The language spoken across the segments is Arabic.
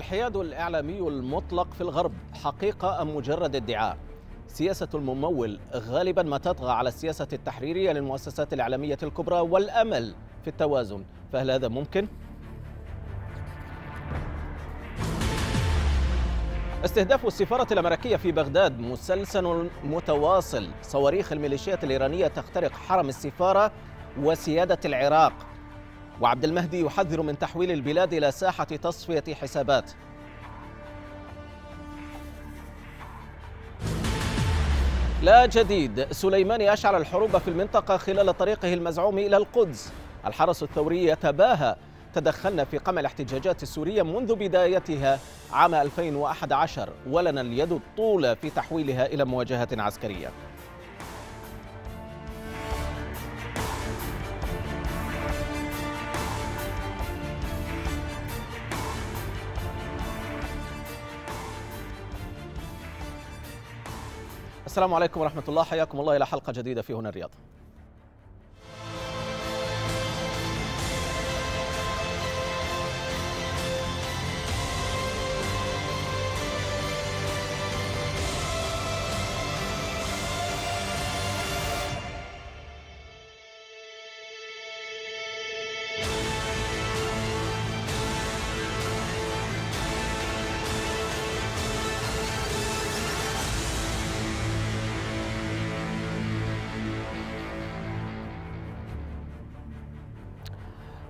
الحياد الإعلامي المطلق في الغرب حقيقة أم مجرد ادعاء؟ سياسة الممول غالبا ما تطغى على السياسة التحريرية للمؤسسات الإعلامية الكبرى والأمل في التوازن فهل هذا ممكن؟ استهداف السفارة الأمريكية في بغداد مسلسل متواصل صواريخ الميليشيات الإيرانية تخترق حرم السفارة وسيادة العراق وعبد المهدي يحذر من تحويل البلاد إلى ساحة تصفية حسابات. لا جديد سليماني أشعل الحروب في المنطقة خلال طريقه المزعوم إلى القدس. الحرس الثوري يتباهى. تدخلنا في قمع الاحتجاجات السورية منذ بدايتها عام 2011 ولنا اليد الطولى في تحويلها إلى مواجهة عسكرية. السلام عليكم ورحمة الله حياكم الله إلى حلقة جديدة في هنا الرياض.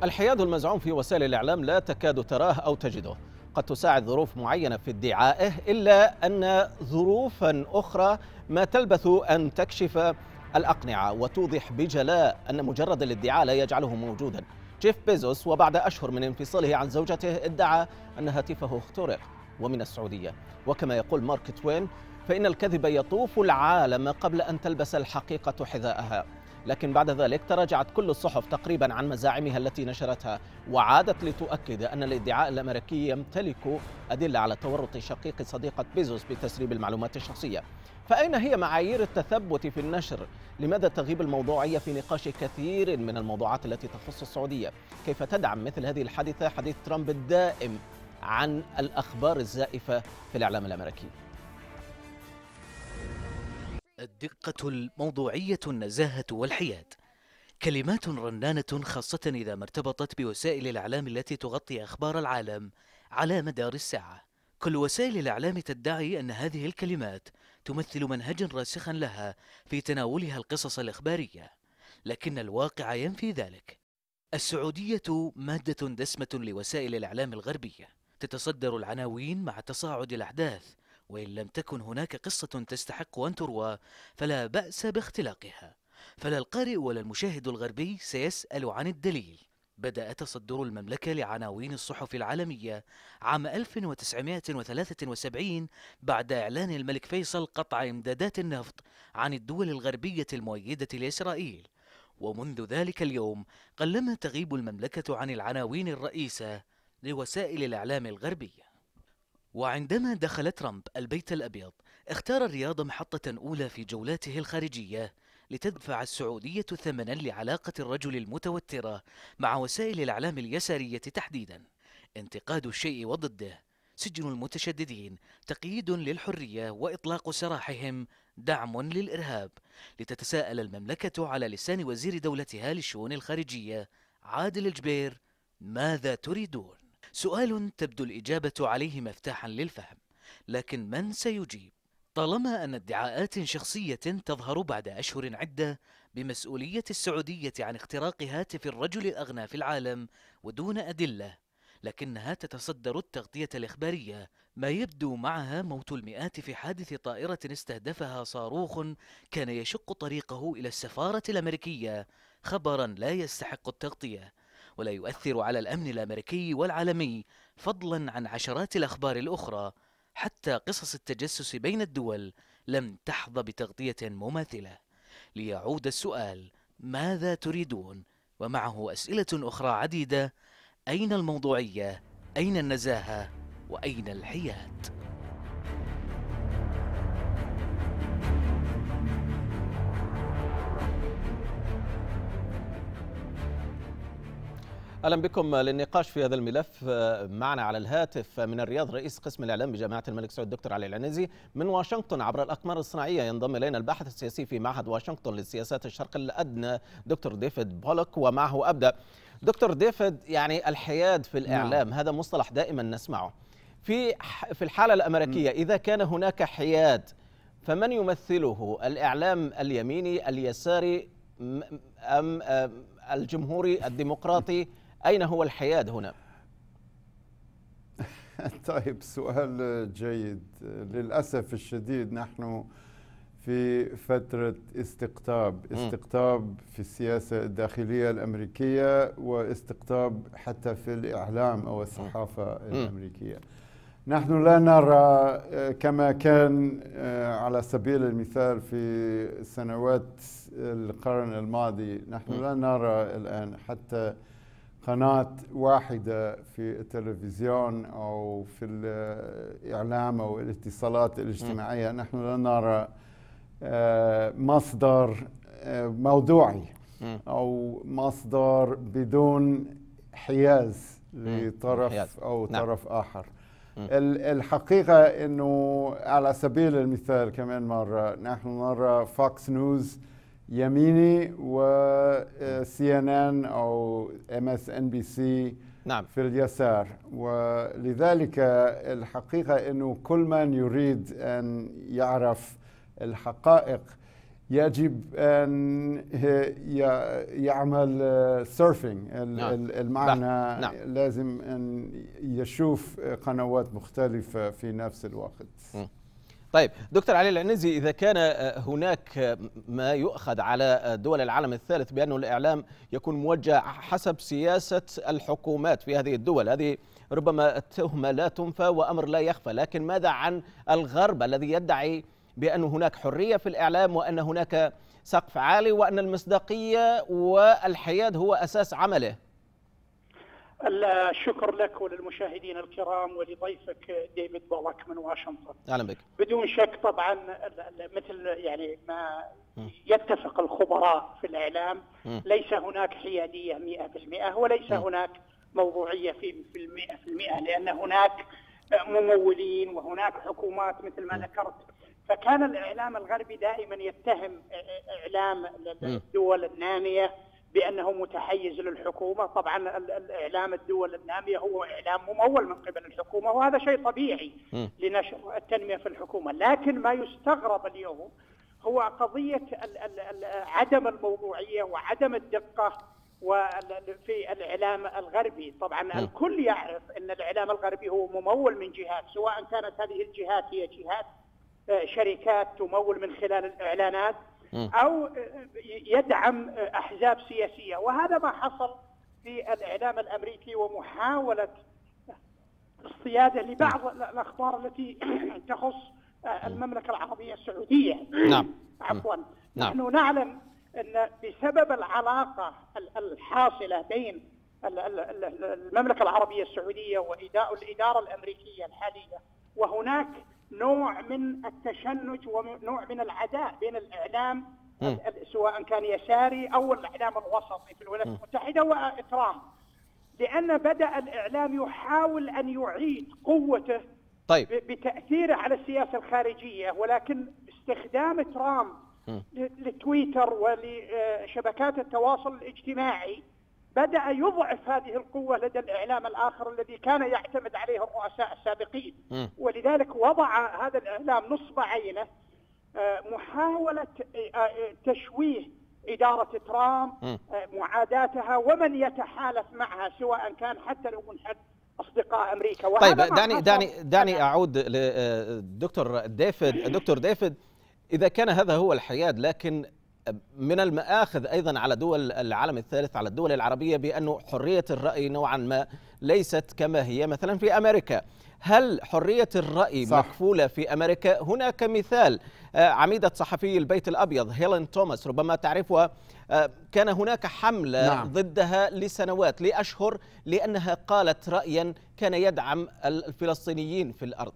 الحياد المزعوم في وسائل الإعلام لا تكاد تراه أو تجده. قد تساعد ظروف معينة في ادعائه إلا أن ظروفا أخرى ما تلبث أن تكشف الأقنعة وتوضح بجلاء أن مجرد الادعاء لا يجعله موجودا. جيف بيزوس وبعد أشهر من انفصاله عن زوجته ادعى أن هاتفه اخترق ومن السعودية. وكما يقول مارك توين فإن الكذب يطوف العالم قبل أن تلبس الحقيقة حذاءها. لكن بعد ذلك تراجعت كل الصحف تقريبا عن مزاعمها التي نشرتها وعادت لتؤكد أن الادعاء الأمريكي يمتلك أدلة على تورط شقيق صديقة بيزوس بتسريب المعلومات الشخصية فأين هي معايير التثبت في النشر؟ لماذا تغيب الموضوعية في نقاش كثير من الموضوعات التي تخص السعودية؟ كيف تدعم مثل هذه الحادثة حديث ترامب الدائم عن الأخبار الزائفة في الإعلام الأمريكي؟ الدقة الموضوعية النزاهة والحياد. كلمات رنانة خاصة إذا ما ارتبطت بوسائل الإعلام التي تغطي أخبار العالم على مدار الساعة. كل وسائل الإعلام تدعي أن هذه الكلمات تمثل منهجا راسخا لها في تناولها القصص الإخبارية لكن الواقع ينفي ذلك. السعودية مادة دسمة لوسائل الإعلام الغربية. تتصدر العناوين مع تصاعد الأحداث وإن لم تكن هناك قصة تستحق أن تروى فلا بأس باختلاقها. فلا القارئ ولا المشاهد الغربي سيسأل عن الدليل. بدأ تصدر المملكة لعناوين الصحف العالمية عام 1973 بعد إعلان الملك فيصل قطع إمدادات النفط عن الدول الغربية المؤيدة لإسرائيل. ومنذ ذلك اليوم قلما تغيب المملكة عن العناوين الرئيسة لوسائل الإعلام الغربية. وعندما دخل ترامب البيت الأبيض اختار الرياض محطة أولى في جولاته الخارجية لتدفع السعودية ثمنا لعلاقة الرجل المتوترة مع وسائل الإعلام اليسارية تحديدا. انتقاد الشيء وضده. سجن المتشددين تقييد للحرية وإطلاق سراحهم دعم للإرهاب. لتتساءل المملكة على لسان وزير دولتها للشؤون الخارجية عادل الجبير ماذا تريدون؟ سؤال تبدو الإجابة عليه مفتاحا للفهم لكن من سيجيب؟ طالما أن ادعاءات شخصية تظهر بعد أشهر عدة بمسؤولية السعودية عن اختراق هاتف الرجل الأغنى في العالم ودون أدلة لكنها تتصدر التغطية الإخبارية ما يبدو معها موت المئات في حادث طائرة استهدفها صاروخ كان يشق طريقه إلى السفارة الأمريكية خبرا لا يستحق التغطية ولا يؤثر على الأمن الأمريكي والعالمي فضلا عن عشرات الأخبار الأخرى. حتى قصص التجسس بين الدول لم تحظى بتغطية مماثلة. ليعود السؤال ماذا تريدون؟ ومعه أسئلة أخرى عديدة. أين الموضوعية؟ أين النزاهة؟ وأين الحياد؟ أهلا بكم للنقاش في هذا الملف. معنا على الهاتف من الرياض رئيس قسم الإعلام بجامعة الملك سعود الدكتور علي العنزي من واشنطن عبر الأقمار الصناعية. ينضم إلينا الباحث السياسي في معهد واشنطن للسياسات الشرق الأدنى دكتور ديفيد بولك ومعه أبدأ. دكتور ديفيد يعني الحياد في الإعلام نعم. هذا مصطلح دائما نسمعه. في في الحالة الأمريكية إذا كان هناك حياد فمن يمثله؟ الإعلام اليميني اليساري أم الجمهوري الديمقراطي أين هو الحياد هنا؟ طيب سؤال جيد. للأسف الشديد نحن في فترة استقطاب. استقطاب في السياسة الداخلية الأمريكية واستقطاب حتى في الإعلام أو الصحافة الأمريكية. نحن لا نرى كما كان على سبيل المثال في سنوات القرن الماضي نحن لا نرى الآن حتى قناة واحدة في التلفزيون أو في الإعلام أو الاتصالات الاجتماعية. نحن لا نرى آه، مصدر آه، موضوعي. أو مصدر بدون حياز لطرف أو نعم. طرف آخر. الحقيقة أنه على سبيل المثال كمان مرة نحن نرى فوكس نيوز يميني وسي ان ان أو ام اس ان بي سي نعم. في اليسار ولذلك الحقيقة إنه كل من يريد أن يعرف الحقائق يجب أن يعمل surfing نعم. المعنى نعم. لازم أن يشوف قنوات مختلفة في نفس الوقت م. طيب دكتور علي العنزي إذا كان آه، هناك آه، ما يؤخذ على آه، دول العالم الثالث بأنه الإعلام يكون موجه حسب سياسة الحكومات في هذه الدول. هذه ربما تهمة لا تنفى وأمر لا يخفى لكن ماذا عن الغرب الذي يدعي بأن هناك حرية في الإعلام وأن هناك سقف عالي وأن المصداقية والحياد هو أساس عمله؟ الشكر لك وللمشاهدين الكرام ولضيفك ديفيد بولك من واشنطن. أهلا بك. بدون شك طبعا مثل يعني ما يتفق الخبراء في الإعلام ليس هناك حيادية 100% وليس هناك موضوعية في في المئة لأن هناك ممولين وهناك حكومات مثل ما ذكرت. فكان الإعلام الغربي دائما يتهم إعلام الدول النامية بأنه متحيز للحكومة، طبعا الاعلام الدول النامية هو إعلام ممول من قبل الحكومة وهذا شيء طبيعي لنشر التنمية في الحكومة، لكن ما يستغرب اليوم هو قضية عدم الموضوعية وعدم الدقة في الإعلام الغربي، طبعا الكل يعرف إن الإعلام الغربي هو ممول من جهات، سواء كانت هذه الجهات هي جهات آه، شركات تمول من خلال الإعلانات. أو يدعم أحزاب سياسية. وهذا ما حصل في الإعلام الأمريكي ومحاولة الصيادة لبعض الأخبار التي تخص المملكة العربية السعودية. نعم. عفوا. نعم. نحن نعلم أن بسبب العلاقة الحاصلة بين المملكة العربية السعودية والاداره الأمريكية الحالية وهناك نوع من التشنج ونوع من العداء بين الإعلام م. سواء كان يساري أو الإعلام الوسطي في الولايات المتحدة وترامب لأن بدأ الإعلام يحاول أن يعيد قوته طيب. بتأثيره على السياسة الخارجية ولكن استخدام ترامب لتويتر ولشبكات التواصل الاجتماعي بدأ يضعف هذه القوة لدى الإعلام الآخر الذي كان يعتمد عليه الرؤساء السابقين. م. ولذلك وضع هذا الإعلام نصب عينه آه، محاولة آه، آه، تشويه إدارة ترامب معاداتها ومن يتحالف معها سواء كان حتى لو من حد أصدقاء أمريكا. طيب دعني دعني دعني أعود لدكتور ديفيد دكتور ديفيد إذا كان هذا هو الحياد لكن من المآخذ أيضا على دول العالم الثالث على الدول العربية بأنه حرية الرأي نوعا ما ليست كما هي مثلا في أمريكا هل حرية الرأي صح. مكفولة في أمريكا؟ هناك مثال آه، عميدة صحفي البيت الأبيض هيلين توماس ربما تعرفها آه، كان هناك حملة نعم. ضدها لسنوات لأشهر لأنها قالت رأيا كان يدعم الفلسطينيين في الأرض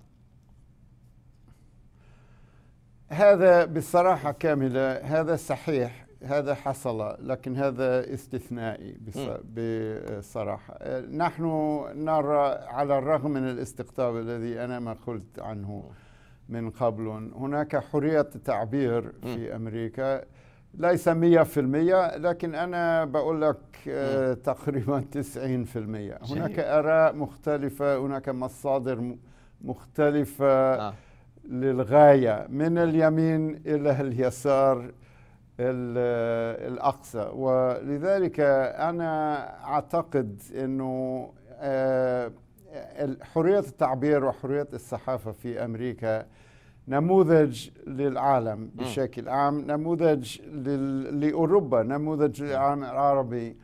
هذا بصراحة كاملة هذا صحيح هذا حصل لكن هذا استثنائي بصراحة. نحن نرى على الرغم من الاستقطاب الذي أنا ما قلت عنه من قبل هناك حرية تعبير في أمريكا. ليس مية في المية لكن أنا بقول لك آه تقريبا تسعين في المية. هناك آراء مختلفة هناك مصادر مختلفة. آه. للغاية من اليمين إلى اليسار الأقصى. ولذلك أنا أعتقد أنه آه، حرية التعبير وحرية الصحافة في أمريكا نموذج للعالم بشكل عام نموذج لأوروبا نموذج للعالم العربي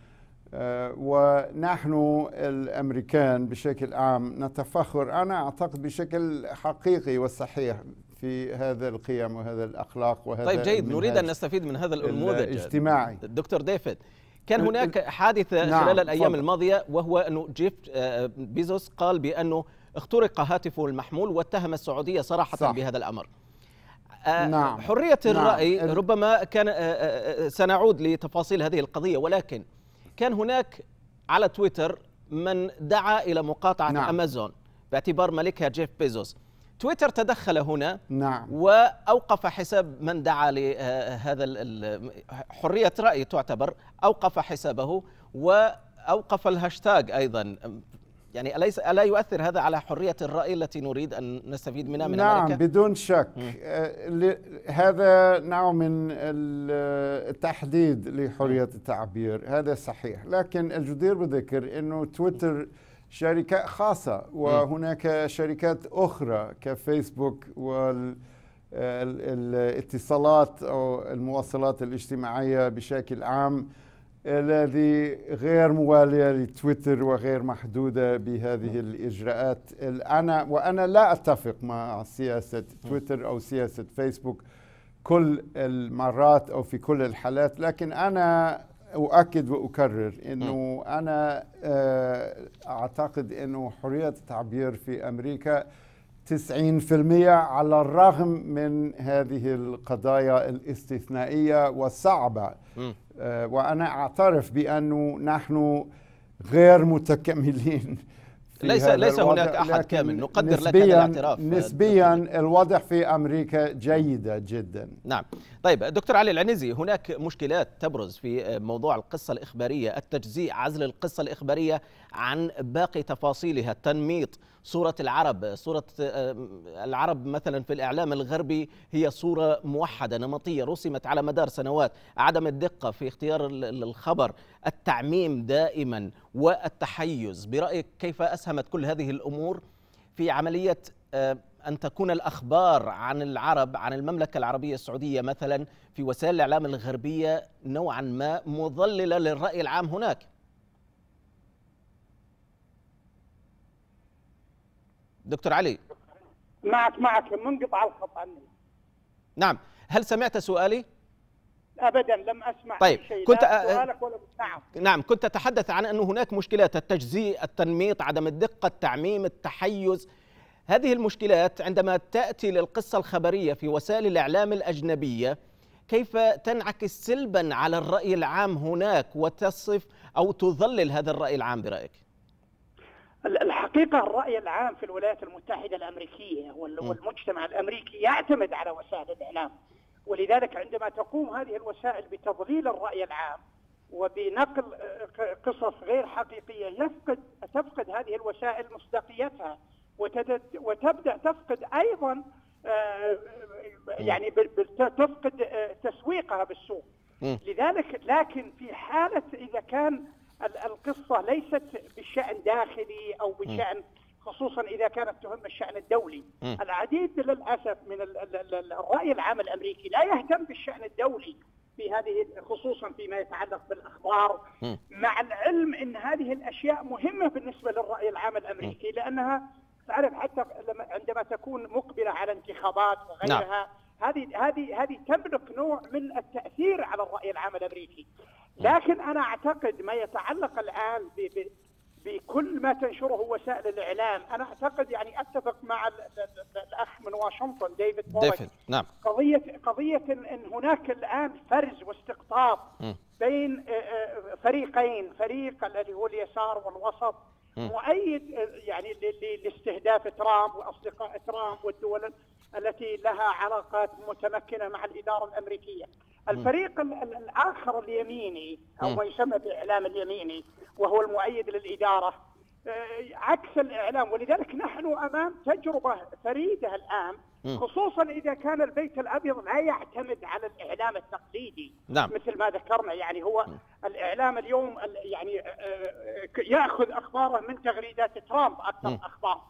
ونحن الأمريكان بشكل عام نتفخر أنا أعتقد بشكل حقيقي وصحيح في هذا القيم وهذا الأخلاق وهذا طيب جيد نريد أن نستفيد من هذا النموذج الاجتماعي دكتور ديفيد كان هناك حادثة نعم خلال الأيام فضل. الماضية وهو انه جيف آه، بيزوس قال بأنه اخترق هاتفه المحمول واتهم السعودية صراحة صح. بهذا الأمر آه، نعم. حرية نعم. الرأي نعم. ربما كان سنعود لتفاصيل هذه القضية ولكن كان هناك على تويتر من دعا إلى مقاطعة نعم. أمازون باعتبار ملكها جيف بيزوس تويتر تدخل هنا نعم. وأوقف حساب من دعا لهذا حرية رأي تعتبر أوقف حسابه وأوقف الهاشتاج أيضا يعني أليس ألا يؤثر هذا على حرية الرأي التي نريد أن نستفيد منها من نعم أمريكا؟ بدون شك. آه، هذا نوع من التحديد لحرية التعبير. هذا صحيح. لكن الجدير بالذكر أنه تويتر شركة خاصة وهناك شركات أخرى كفيسبوك وال الاتصالات أو المواصلات الاجتماعية بشكل عام. الذي غير موالية لتويتر وغير محدودة بهذه الإجراءات. أنا وأنا لا أتفق مع سياسة تويتر أو سياسة فيسبوك كل المرات أو في كل الحالات لكن أنا أؤكد وأكرر أنه أنا آه، أعتقد أنه حرية التعبير في أمريكا 90% على الرغم من هذه القضايا الاستثنائية والصعبة آه، وأنا أعترف بأنه نحن غير متكاملين ليس ليس هناك أحد كامل. نقدر لك هذا الاعتراف نسبيا الوضع في أمريكا جيده جدا. نعم. طيب دكتور علي العنزي هناك مشكلات تبرز في موضوع القصة الإخبارية التجزيء عزل القصة الإخبارية عن باقي تفاصيلها التنميط صورة العرب صورة آه، العرب مثلا في الإعلام الغربي هي صورة موحدة نمطية رسمت على مدار سنوات عدم الدقة في اختيار الخبر التعميم دائما والتحيز. برأيك كيف أسهمت كل هذه الأمور في عملية آه، أن تكون الأخبار عن العرب عن المملكة العربية السعودية مثلا في وسائل الإعلام الغربية نوعا ما مضللة للرأي العام هناك. دكتور علي. معك معك منقطع الخط عني. نعم. هل سمعت سؤالي؟ ابدا لم أسمع طيب شيء. كنت سؤالك ولا نعم نعم كنت أتحدث عن أنه هناك مشكلات التجزيء التنميط عدم الدقه التعميم التحيز هذه المشكلات عندما تأتي للقصة الخبرية في وسائل الإعلام الأجنبية كيف تنعكس سلبا على الرأي العام هناك وتصف أو تظلل هذا الرأي العام برأيك؟ الحقيقة الرأي العام في الولايات المتحدة الأمريكية والمجتمع الأمريكي يعتمد على وسائل الإعلام. ولذلك عندما تقوم هذه الوسائل بتضليل الرأي العام وبنقل آه، قصص غير حقيقية يفقد تفقد هذه الوسائل مصداقيتها. وتبدأ تفقد أيضا آه، يعني تفقد آه، تسويقها بالسوق. لذلك لكن في حالة إذا كان القصة ليست بشأن داخلي أو بشأن خصوصا إذا كانت تهم الشأن الدولي. العديد للأسف من الرأي العام الأمريكي لا يهتم بالشأن الدولي في هذه خصوصا فيما يتعلق بالأخبار. مع العلم إن هذه الأشياء مهمة بالنسبة للرأي العام الأمريكي لأنها تعرف حتى عندما تكون مقبلة على انتخابات وغيرها نعم. هذه هذه هذه تملك نوع من التأثير على الرأي العام الأمريكي لكن أنا أعتقد ما يتعلق الآن بكل ما تنشره وسائل الإعلام، أنا أعتقد يعني أتفق مع ال ال الأخ من واشنطن ديفيد ديفيد نعم قضيه قضية ان هناك الآن فرز واستقطاب م. بين آه، آه، فريقين، فريق الذي هو اليسار والوسط مؤيد يعني لاستهداف ترامب وأصدقاء ترامب والدول التي لها علاقات متمكنة مع الإدارة الأمريكية. الفريق ال- ال- الآخر اليميني أو. ما يسمى بالإعلام اليميني وهو المؤيد للإدارة عكس الإعلام ولذلك نحن أمام تجربة فريدة الآن. خصوصا إذا كان البيت الأبيض لا يعتمد على الإعلام التقليدي نعم. مثل ما ذكرنا يعني هو الإعلام اليوم ال- يعني آه، آه، يأخذ أخباره من تغريدات ترامب أكثر. أخبار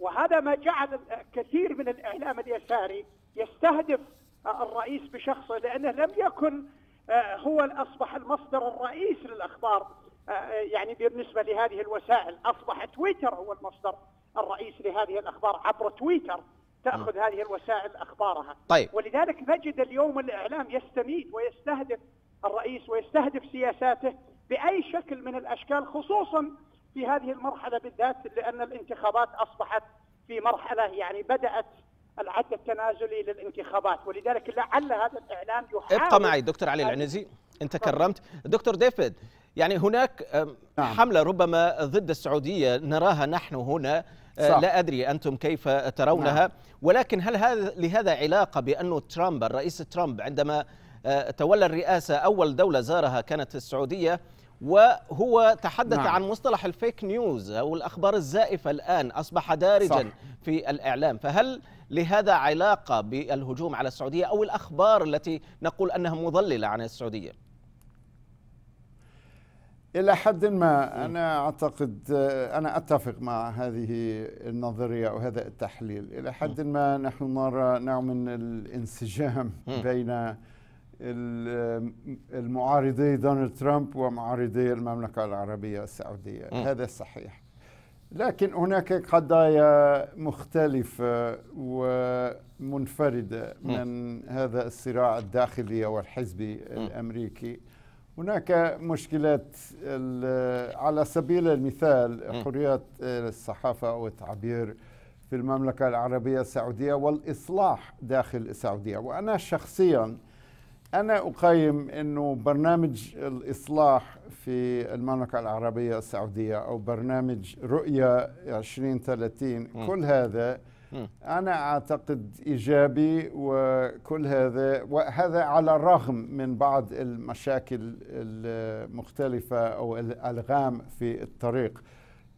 وهذا ما جعل كثير من الإعلام اليساري يستهدف الرئيس بشخصه لأنه لم يكن آه، هو أصبح المصدر الرئيسي للأخبار آه، يعني بالنسبة لهذه الوسائل أصبح تويتر هو المصدر الرئيسي لهذه الأخبار عبر تويتر تأخذ هذه الوسائل أخبارها. طيب. ولذلك نجد اليوم الإعلام يستميت ويستهدف الرئيس ويستهدف سياساته بأي شكل من الأشكال خصوصا في هذه المرحلة بالذات لأن الانتخابات أصبحت في مرحلة يعني بدأت العد التنازلي للانتخابات. ولذلك لعل هذا الإعلام يحاول ابقى معي دكتور علي العنزي انت كرمت. دكتور ديفيد يعني هناك نعم. حملة ربما ضد السعودية نراها نحن هنا أه، صح. لا أدري أنتم كيف ترونها نعم. ولكن هل هذا لهذا علاقة بأنه ترامب الرئيس ترامب عندما أه، تولى الرئاسة أول دولة زارها كانت السعودية وهو تحدث نعم. عن مصطلح الفيك نيوز أو الأخبار الزائفة الآن أصبح دارجا صح. في الإعلام فهل لهذا علاقة بالهجوم على السعودية أو الأخبار التي نقول أنها مضللة عن السعودية إلى حد ما أنا أعتقد أنا أتفق مع هذه النظرية أو هذا التحليل إلى حد ما نحن نرى نوع من الانسجام. بين ال- المعارضي دونالد ترامب ومعارضي المملكة العربية السعودية. هذا صحيح لكن هناك قضايا مختلفة ومنفردة. من هذا الصراع الداخلي والحزبي الأمريكي هناك مشكلات على سبيل المثال. حرية الصحافة أو التعبير في المملكة العربية السعودية والإصلاح داخل السعودية وأنا شخصياً أنا أقيم أنه برنامج الإصلاح في المملكة العربية السعودية أو برنامج رؤية 2030 مم. كل هذا. أنا أعتقد إيجابي وكل هذا وهذا على الرغم من بعض المشاكل المختلفة أو الألغام في الطريق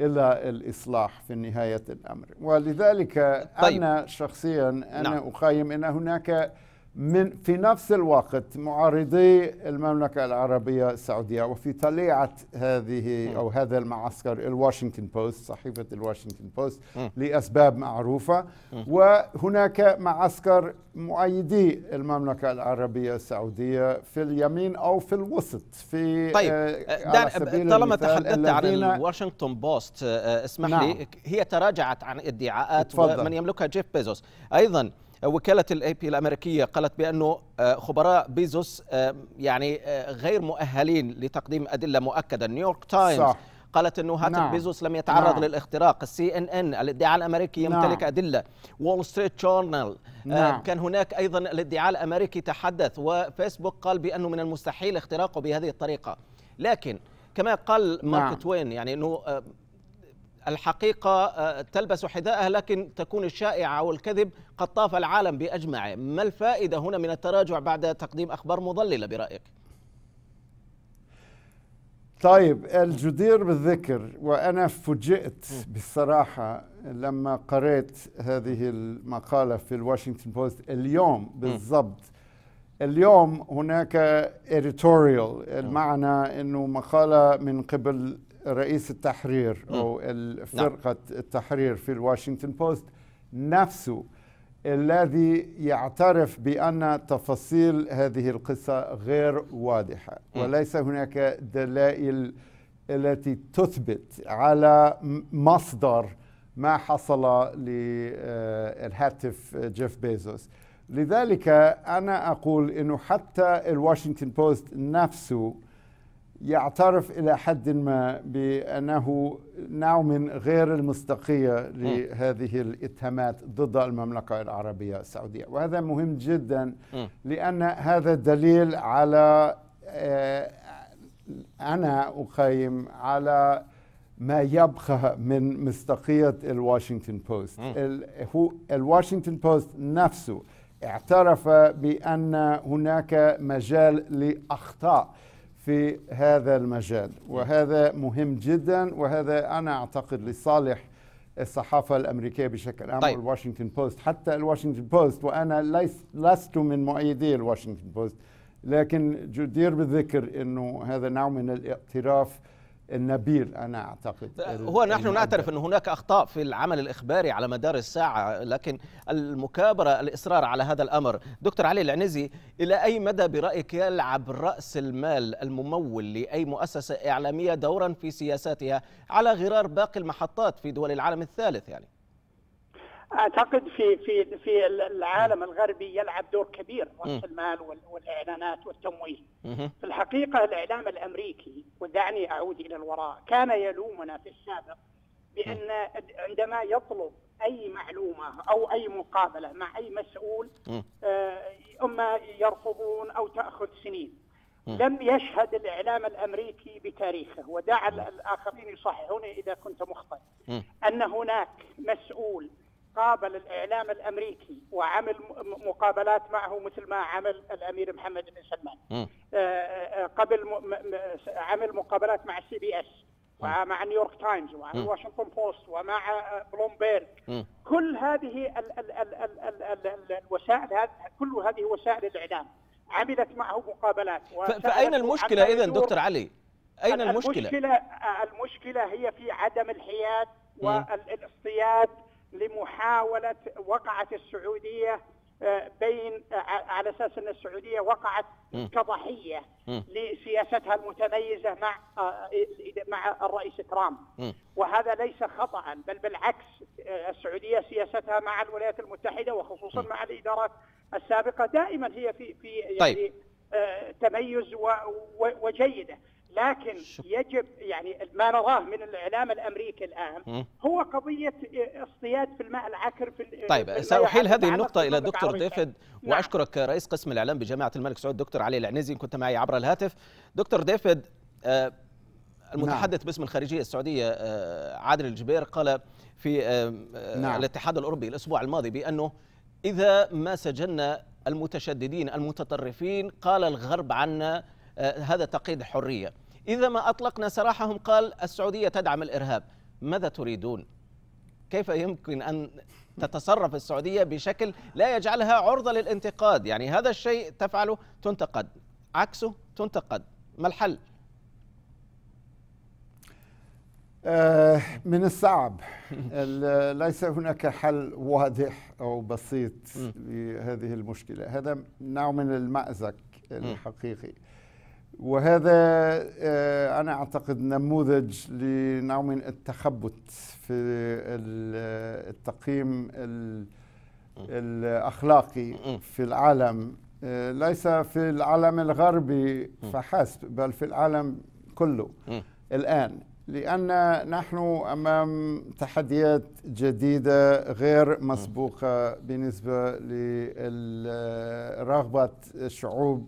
إلى الإصلاح في نهاية الأمر ولذلك طيب. أنا شخصيا أنا نعم. أقيم أن هناك من في نفس الوقت معارضي المملكة العربية السعودية وفي طليعة هذه أو هذا المعسكر الواشنطن بوست صحيفة الواشنطن بوست. لأسباب معروفة وهناك معسكر مؤيدي المملكة العربية السعودية في اليمين أو في الوسط في طيب آه، دان على سبيل طالما تحدثت عن الواشنطن بوست آه، اسمح نعم. لي هي تراجعت عن ادعاءات. ومن يملكها جيف بيزوس أيضا وكالة الاي بي الأمريكية قالت بانه آه، خبراء بيزوس آه، يعني آه، غير مؤهلين لتقديم أدلة مؤكدة نيويورك تايمز صح. قالت إنه هاتف نعم. بيزوس لم يتعرض نعم. للاختراق السي ان ان الادعاء الأمريكي يمتلك نعم. ادله وول ستريت جورنال نعم. كان هناك أيضا الادعاء الأمريكي تحدث وفيسبوك قال بأنه من المستحيل اختراقه بهذه الطريقة لكن كما قال مارك نعم. توين يعني إنه آه، الحقيقة آه، تلبس حذاءها لكن تكون الشائعة والكذب قد طاف العالم بأجمعه. ما الفائدة هنا من التراجع بعد تقديم أخبار مضللة برأيك؟ طيب الجدير بالذكر وأنا فوجئت بصراحه لما قرأت هذه المقالة في الواشنطن بوست اليوم بالضبط. اليوم هناك editorial المعنى إنه مقالة من قبل رئيس التحرير أو فرقة التحرير في الواشنطن بوست نفسه الذي يعترف بأن تفاصيل هذه القصة غير واضحة. وليس هناك دلائل التي تثبت على مصدر ما حصل للهاتف جيف بيزوس. لذلك أنا أقول إنه حتى الواشنطن بوست نفسه يعترف إلى حد ما بأنه نوع من غير المصداقية لهذه الاتهامات ضد المملكة العربية السعودية. وهذا مهم جدا لأن هذا دليل على آه، أنا أقيم على ما يبقى من مصداقية الواشنطن بوست. هو الواشنطن بوست نفسه اعترف بأن هناك مجال لأخطاء. في هذا المجال وهذا مهم جدا وهذا أنا أعتقد لصالح الصحافة الأمريكية بشكل عام طيب. والواشنطن بوست حتى الواشنطن بوست وأنا ليس لست من مؤيدي الواشنطن بوست لكن جدير بالذكر أنه هذا نوع من الإعتراف النبيل أنا أعتقد. هو نحن نعترف ان هناك أخطاء في العمل الإخباري على مدار الساعة لكن المكابرة الإصرار على هذا الأمر. دكتور علي العنزي إلى أي مدى برأيك يلعب رأس المال الممول لأي مؤسسة إعلامية دورا في سياساتها على غرار باقي المحطات في دول العالم الثالث يعني؟ أعتقد في في في العالم الغربي يلعب دور كبير رأس المال والإعلانات والتمويل. في الحقيقة الإعلام الأمريكي ودعني أعود إلى الوراء كان يلومنا في السابق بأن عندما يطلب أي معلومة أو أي مقابلة مع أي مسؤول آه، اما يرفضون أو تأخذ سنين. لم يشهد الإعلام الأمريكي بتاريخه ودع الآخرين يصححوني إذا كنت مخطئ. أن هناك مسؤول قابل الإعلام الأمريكي وعمل مقابلات معه مثل ما عمل الأمير محمد بن سلمان. آه، آه، قبل عمل مقابلات مع السي بي اس ومع نيويورك تايمز ومع الواشنطن بوست ومع بلومبيرج كل هذه الوسائل كل هذه وسائل الإعلام عملت معه مقابلات فأين المشكلة اذا دكتور علي؟ أين المشكلة؟ المشكلة المشكلة هي في عدم الحياد والاصطياد لمحاولة وقعت السعودية آه، بين آه، على أساس أن السعودية وقعت كضحية لسياستها المتميزة مع آه، مع الرئيس ترامب. وهذا ليس خطأ بل بالعكس السعودية سياستها مع الولايات المتحدة وخصوصا مع الإدارات السابقة دائما هي في في يعني طيب. تميز وجيدة. لكن يجب يعني ما نراه من الإعلام الأمريكي الآن هو قضية اصطياد في الماء العكر في طيب سأحيل هذه النقطة إلى الدكتور ديفيد نعم. وأشكرك رئيس قسم الإعلام بجامعة الملك سعود دكتور علي العنزي كنت معي عبر الهاتف دكتور ديفيد آه، المتحدث نعم. باسم الخارجية السعودية آه، عادل الجبير قال في آه، نعم. الاتحاد الأوروبي الأسبوع الماضي بأنه إذا ما سجلنا المتشددين المتطرفين قال الغرب عنا هذا تقييد حرية إذا ما أطلقنا سراحهم قال السعودية تدعم الإرهاب. ماذا تريدون؟ كيف يمكن أن تتصرف السعودية بشكل لا يجعلها عرضة للانتقاد؟ يعني هذا الشيء تفعله تنتقد. عكسه تنتقد. ما الحل؟ آه، من الصعب. ليس هناك حل واضح أو بسيط لهذه المشكلة. هذا نوع من المأزق الحقيقي. وهذا آه، أنا أعتقد نموذج لنوع من التخبط في التقييم الأخلاقي في العالم. آه، ليس في العالم الغربي فحسب بل في العالم كله. الآن لأن نحن أمام تحديات جديدة غير مسبوقة بالنسبة لرغبة الشعوب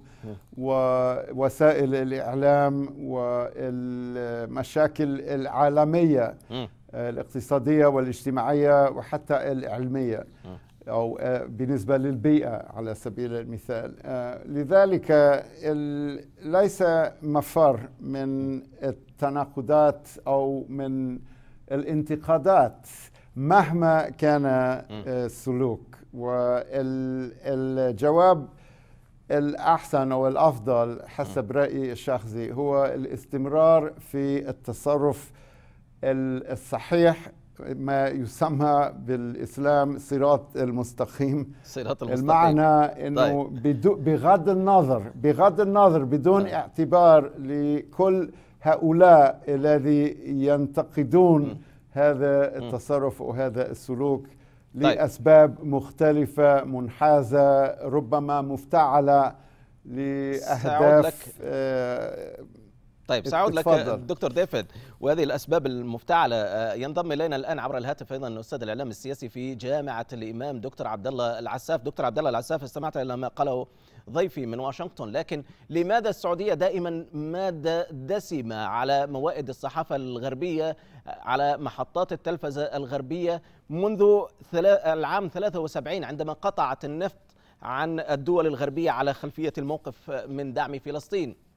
ووسائل الإعلام والمشاكل العالمية الاقتصادية والاجتماعية وحتى العلمية. أو بالنسبة للبيئة على سبيل المثال. لذلك ليس مفر من التناقضات أو من الانتقادات مهما كان السلوك والجواب الأحسن أو الأفضل حسب رأيي الشخصي هو الاستمرار في التصرف الصحيح ما يسمى بالإسلام صراط المستقيم صراط المستقيم المعنى أنه طيب. بغض النظر بغض النظر بدون طيب. اعتبار لكل هؤلاء الذي ينتقدون م. هذا التصرف وهذا السلوك طيب. لأسباب مختلفة منحازة ربما مفتعلة لأهداف آه طيب سأعود لك دكتور ديفيد. وهذه الأسباب المفتعلة آه، ينضم إلينا الآن عبر الهاتف أيضا الأستاذ الإعلام السياسي في جامعة الإمام دكتور عبد الله العساف. دكتور عبد الله العساف استمعت إلى ما قاله ضيفي من واشنطن. لكن لماذا السعودية دائما مادة دسمة على موائد الصحافة الغربية على محطات التلفزة الغربية منذ العام 73 عندما قطعت النفط عن الدول الغربية على خلفية الموقف من دعم فلسطين؟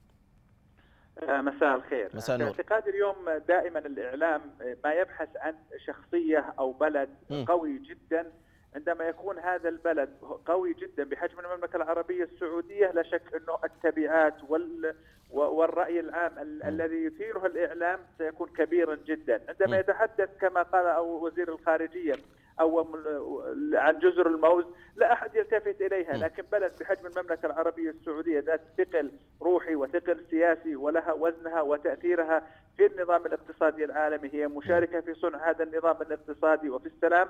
مساء الخير مساء النور اعتقادي اليوم دائما الإعلام ما يبحث عن شخصية أو بلد م. قوي جدا عندما يكون هذا البلد قوي جدا بحجم المملكة العربية السعودية لا شك أنه التبعات وال والرأي العام ال الذي يثيره الإعلام سيكون كبيرا جدا. عندما يتحدث كما قال أو وزير الخارجية أو عن جزر الموز لا أحد يلتفت إليها لكن بلد بحجم المملكة العربية السعودية ذات ثقل روحي وثقل سياسي ولها وزنها وتأثيرها في النظام الاقتصادي العالمي. هي مشاركة في صنع هذا النظام الاقتصادي وفي السلام.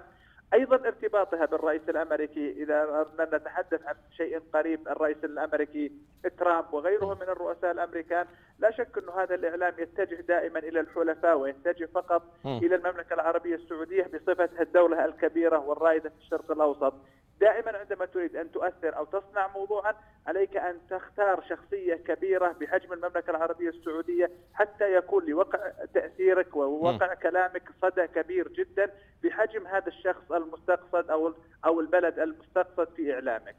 أيضا ارتباطها بالرئيس الأمريكي إذا اردنا نتحدث عن شيء قريب الرئيس الأمريكي ترامب وغيره من الرؤساء الأمريكان لا شك أنه هذا الإعلام يتجه دائما إلى الحلفاء ويتجه فقط إلى المملكة العربية السعودية بصفتها الدولة الكبيرة والرائدة في الشرق الأوسط. دائما عندما تريد أن تؤثر أو تصنع موضوعا عليك أن تختار شخصية كبيرة بحجم المملكة العربية السعودية حتى يكون لوقع تأثيرك ووقع كلامك صدى كبير جدا بحجم هذا الشخص المستقصد أو أو البلد المستقصد في إعلامك.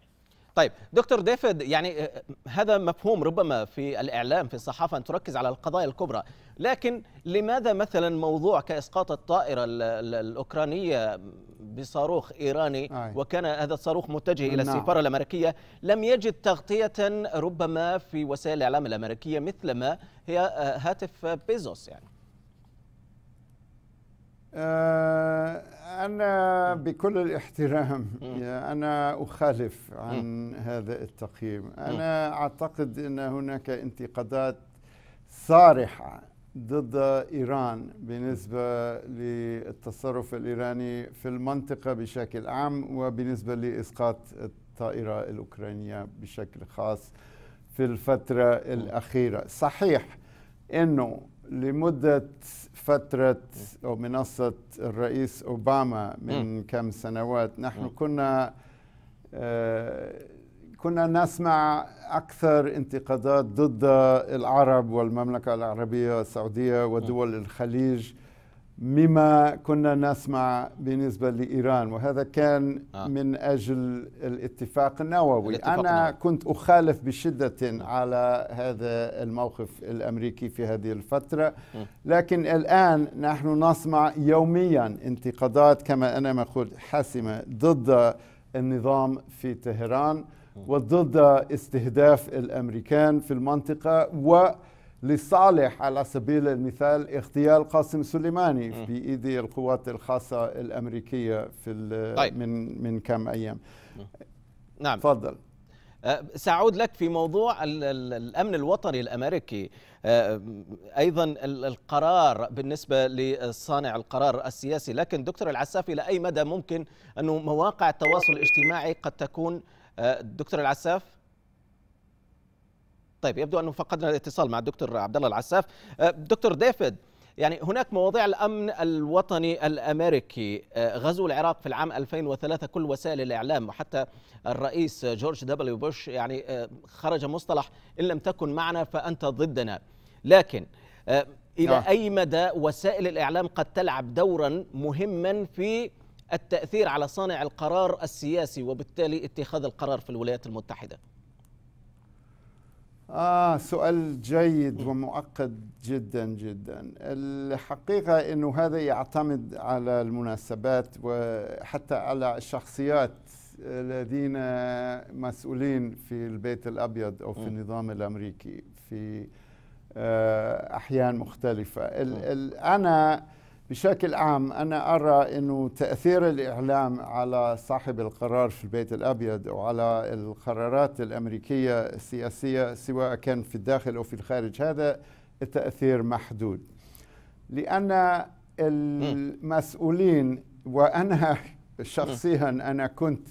طيب دكتور ديفيد يعني آه، هذا مفهوم ربما في الإعلام في الصحافة أن تركز على القضايا الكبرى لكن لماذا مثلا موضوع كإسقاط الطائرة الأوكرانية بصاروخ إيراني آه. وكان هذا الصاروخ متجه إلى نعم. السفارة الأمريكية لم يجد تغطية ربما في وسائل الإعلام الأمريكية مثلما هي آه، هاتف بيزوس يعني أنا بكل الاحترام أنا أخالف عن هذا التقييم. أنا أعتقد أن هناك انتقادات صارحة ضد إيران بالنسبة للتصرف الإيراني في المنطقة بشكل عام وبالنسبة لإسقاط الطائرة الأوكرانية بشكل خاص في الفترة الأخيرة. صحيح أنه لمدة فترة أو منصة الرئيس أوباما من كم سنوات. نحن كنا آه، كنا نسمع أكثر انتقادات ضد العرب والمملكة العربية السعودية ودول الخليج. مما كنا نسمع بالنسبة لإيران وهذا كان آه. من أجل الاتفاق النووي الاتفاق أنا النووي. كنت أخالف بشدة. على هذا الموقف الأمريكي في هذه الفترة لكن الآن نحن نسمع يوميا انتقادات كما أنا ما قلت حاسمة ضد النظام في طهران وضد استهداف الأمريكان في المنطقة و لصالح على سبيل المثال اغتيال قاسم سليماني بإيد القوات الخاصة الأمريكية في طيب. من من كم أيام. نعم. تفضل. أه، سأعود لك في موضوع الأمن الوطني الأمريكي. أه، أيضا القرار بالنسبة لصانع القرار السياسي. لكن دكتور العساف إلى أي مدى ممكن أنه مواقع التواصل الاجتماعي قد تكون؟ أه، دكتور العساف؟ طيب يبدو أنه فقدنا الاتصال مع الدكتور عبد الله العساف. أه، دكتور ديفيد يعني هناك مواضيع الأمن الوطني الأمريكي. أه، غزو العراق في العام 2003 كل وسائل الإعلام وحتى الرئيس جورج دبليو بوش يعني أه، خرج مصطلح إن لم تكن معنا فأنت ضدنا. لكن إلى آه. أي مدى وسائل الإعلام قد تلعب دورا مهما في التأثير على صانع القرار السياسي وبالتالي اتخاذ القرار في الولايات المتحدة؟ آه سؤال جيد ومعقد جدا جدا. الحقيقة أنه هذا يعتمد على المناسبات وحتى على الشخصيات الذين مسؤولين في البيت الأبيض أو في النظام الأمريكي في آه، أحيان مختلفة. أنا بشكل عام أنا أرى أنه تأثير الإعلام على صاحب القرار في البيت الأبيض وعلى القرارات الأمريكية السياسية سواء كان في الداخل أو في الخارج هذا التأثير محدود. لأن المسؤولين وأنا شخصيا أنا كنت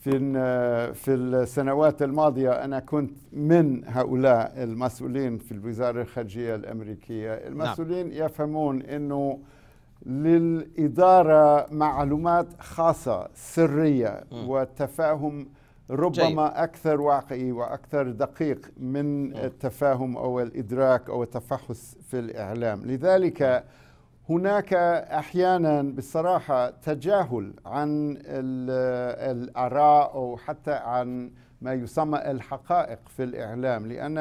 في في السنوات الماضية أنا كنت من هؤلاء المسؤولين في الوزارة الخارجية الأمريكية المسؤولين نعم. يفهمون إنه للإدارة معلومات خاصة سرية م. وتفاهم ربما جيد. أكثر واقعي وأكثر دقيق من التفاهم أو الإدراك أو التفحص في الإعلام لذلك هناك أحيانا بصراحة تجاهل عن الآراء أو حتى عن ما يسمى الحقائق في الإعلام لأن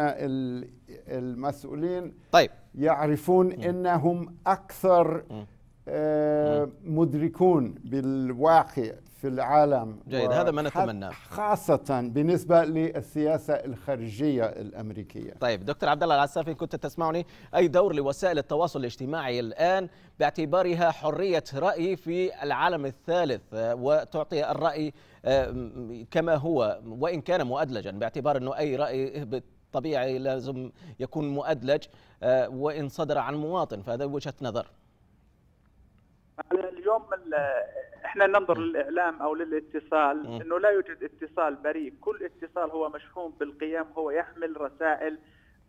المسؤولين طيب. يعرفون إنهم أكثر آه، مدركون بالواقع. في العالم جيد هذا ما نتمناه. خاصة بالنسبة للسياسة الخارجية الأمريكية. طيب دكتور عبد الله العسافي كنت تسمعني أي دور لوسائل التواصل الاجتماعي الآن باعتبارها حرية رأي في العالم الثالث وتعطي الرأي آه، كما هو وإن كان مؤدلجا باعتبار أنه أي رأي طبيعي لازم يكون مؤدلج آه، وإن صدر عن مواطن فهذا وجهة نظر. اليوم إحنا ننظر للإعلام أو للاتصال إنه لا يوجد اتصال بريء، كل اتصال هو مشحون بالقيم هو يحمل رسائل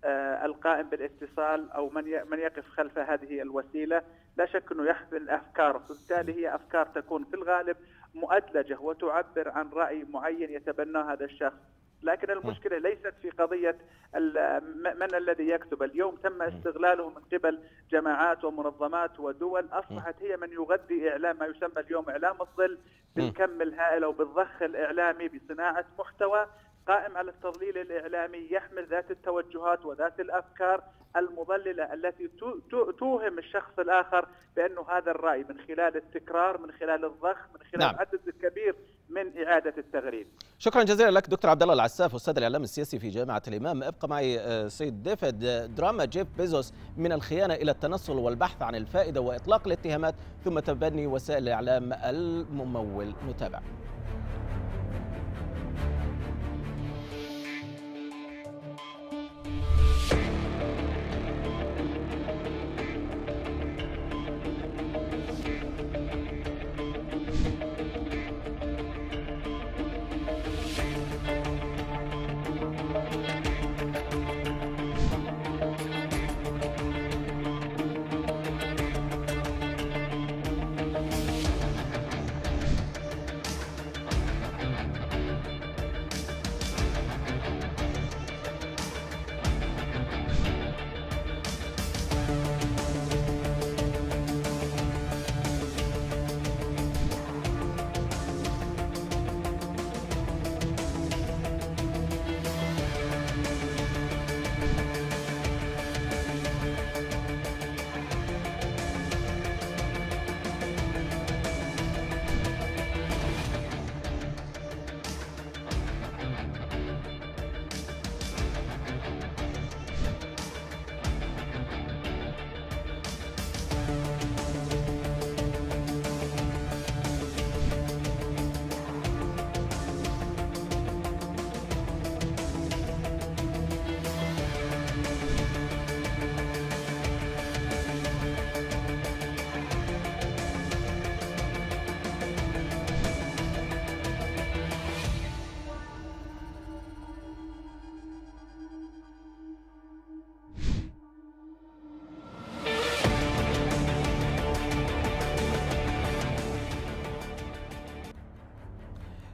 آه القائم بالاتصال أو من من يقف خلف هذه الوسيلة، لا شك إنه يحمل أفكار، وبالتالي هي أفكار تكون في الغالب مؤدلجة وتعبر عن رأي معين يتبناه هذا الشخص، لكن المشكلة ليست في قضية من الذي يكتب. اليوم تم استغلاله من قبل جماعات ومنظمات ودول. أصبحت هي من يغذي إعلام ما يسمى اليوم إعلام الظل بالكم الهائل أو بالضخ الإعلامي بصناعة محتوى قائم على التضليل الإعلامي يحمل ذات التوجهات وذات الأفكار المضللة التي توهم الشخص الآخر بانه هذا الرأي من خلال التكرار من خلال الضخ من خلال نعم. عدد الكبير من إعادة التغريد. شكرا جزيلا لك دكتور عبد الله العساف أستاذ الإعلام السياسي في جامعة الإمام ابقى معي آه، سيد ديفيد دراما جيف بيزوس من الخيانة إلى التنصل والبحث عن الفائدة وإطلاق الاتهامات ثم تبني وسائل الإعلام الممول نتابع.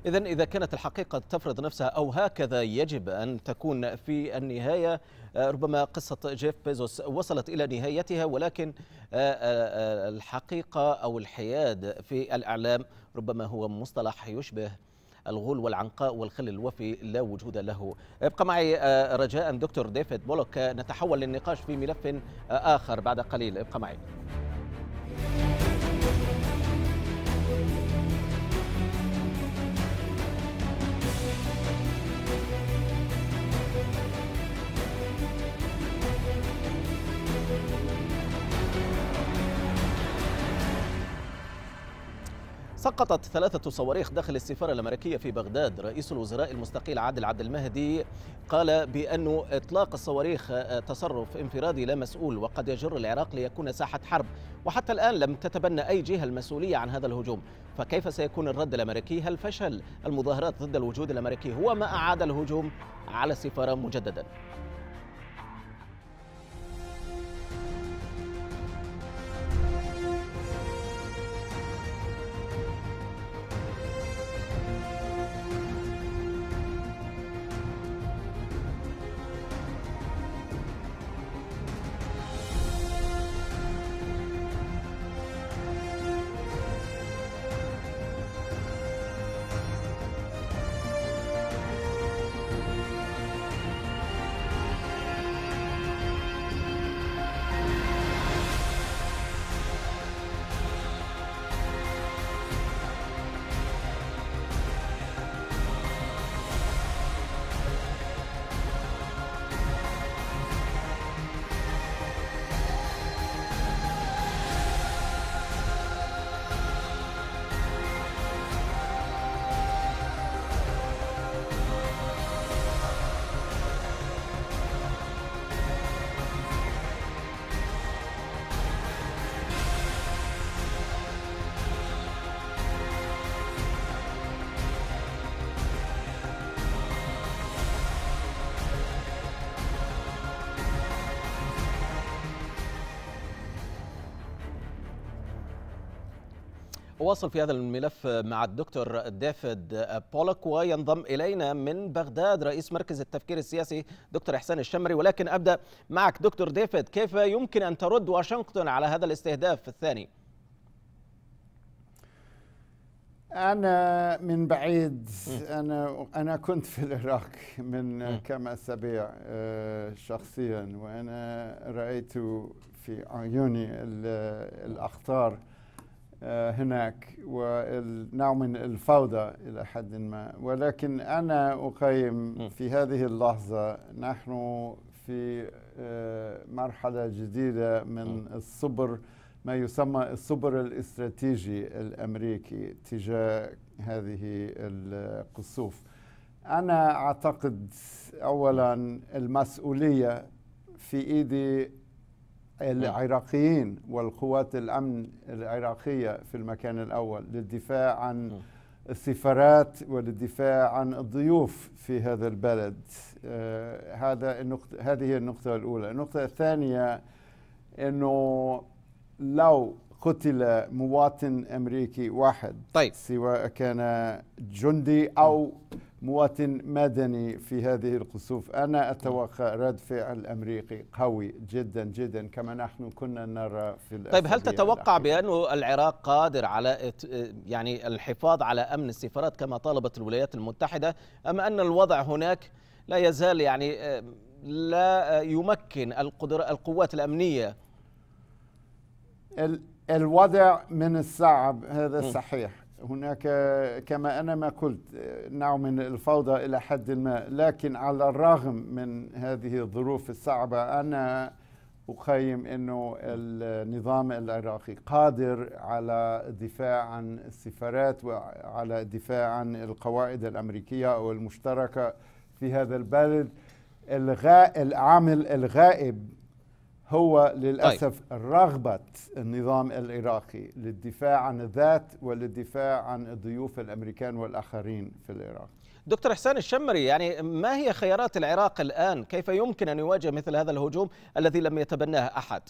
إذا إذا كانت الحقيقة تفرض نفسها أو هكذا يجب أن تكون في النهاية. آه، ربما قصة جيف بيزوس وصلت إلى نهايتها ولكن آه، آه، الحقيقة أو الحياد في الإعلام ربما هو مصطلح يشبه الغول والعنقاء والخل الوفي لا وجود له. ابقى معي رجاء دكتور ديفيد بولوك. نتحول للنقاش في ملف آخر بعد قليل. ابقى معي. سقطت ثلاثة صواريخ داخل السفارة الأمريكية في بغداد. رئيس الوزراء المستقيل عادل عبد المهدي قال بأن إطلاق الصواريخ تصرف انفرادي لا مسؤول وقد يجر العراق ليكون ساحة حرب. وحتى الآن لم تتبنى أي جهة المسؤولية عن هذا الهجوم. فكيف سيكون الرد الأمريكي؟ هل فشل المظاهرات ضد الوجود الأمريكي هو ما أعاد الهجوم على السفارة مجددا؟ أواصل في هذا الملف مع الدكتور ديفيد بولك وينضم إلينا من بغداد رئيس مركز التفكير السياسي دكتور إحسان الشمري. ولكن أبدأ معك دكتور ديفيد كيف يمكن أن ترد واشنطن على هذا الاستهداف الثاني؟ أنا من بعيد. أنا أنا كنت في العراق من كم أسابيع آه، شخصيا. وأنا رأيت في عيوني الأخطار هناك ونوع من الفوضى إلى حد ما. ولكن أنا أقيم في هذه اللحظة نحن في آه، مرحلة جديدة من الصبر ما يسمى الصبر الاستراتيجي الأمريكي تجاه هذه القصوف. أنا أعتقد أولا المسؤولية في إيدي العراقيين والقوات الأمن العراقية في المكان الأول للدفاع عن السفارات وللدفاع عن الضيوف في هذا البلد. آه هذا النقطة هذه النقطة الأولى. النقطة الثانية أنه لو قتل مواطن أمريكي واحد طيب. سواء كان جندي أو مواطن مدني في هذه القصوف. أنا أتوقع رد فعل أمريكي قوي جدا جدا كما نحن كنا نرى في طيب هل تتوقع بأن العراق قادر على يعني الحفاظ على أمن السفارات كما طالبت الولايات المتحدة أم أن الوضع هناك لا يزال يعني لا يمكن القدر القوات الأمنية؟ الوضع من الصعب هذا صحيح. هناك كما أنا ما قلت نوع من الفوضى إلى حد ما. لكن على الرغم من هذه الظروف الصعبة أنا أقيم أنه النظام العراقي قادر على الدفاع عن السفارات وعلى الدفاع عن القواعد الأمريكية أو المشتركة في هذا البلد. الغاء العامل الغائب هو للأسف طيب. رغبة النظام العراقي للدفاع عن الذات وللدفاع عن الضيوف الأمريكان والآخرين في العراق دكتور حسان الشمري يعني ما هي خيارات العراق الآن كيف يمكن أن يواجه مثل هذا الهجوم الذي لم يتبناه أحد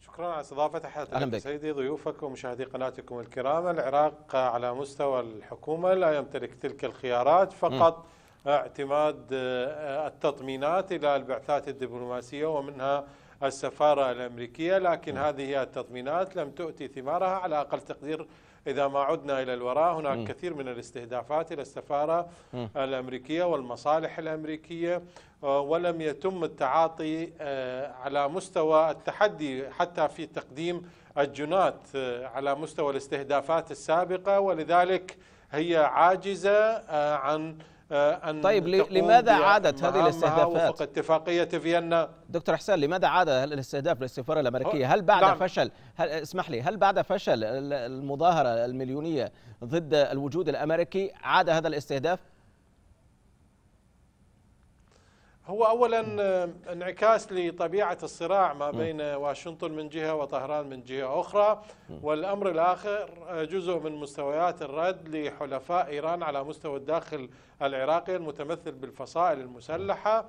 شكرا على استضافتك حضرتك سيدي ضيوفك ومشاهدي قناتكم الكرام العراق على مستوى الحكومة لا يمتلك تلك الخيارات فقط م. اعتماد آه، التطمينات إلى البعثات الدبلوماسية ومنها السفارة الأمريكية لكن هذه التطمينات لم تؤتي ثمارها على أقل تقدير إذا ما عدنا إلى الوراء هناك م. كثير من الاستهدافات إلى السفارة م. الأمريكية والمصالح الأمريكية آه، ولم يتم التعاطي آه، على مستوى التحدي حتى في تقديم الجنات على مستوى الاستهدافات السابقة ولذلك هي عاجزة عن أن طيب لماذا عادت هذه الاستهدافات؟ وفق اتفاقية فيينا دكتور حسين لماذا عاد الاستهداف للسفارة الأمريكية؟ هل بعد نعم. فشل هل اسمح لي هل بعد فشل المظاهرة المليونية ضد الوجود الأمريكي عاد هذا الاستهداف؟ هو اولا انعكاس لطبيعة الصراع ما بين واشنطن من جهة وطهران من جهة أخرى. والأمر الآخر جزء من مستويات الرد لحلفاء إيران على مستوى الداخل العراقي المتمثل بالفصائل المسلحة.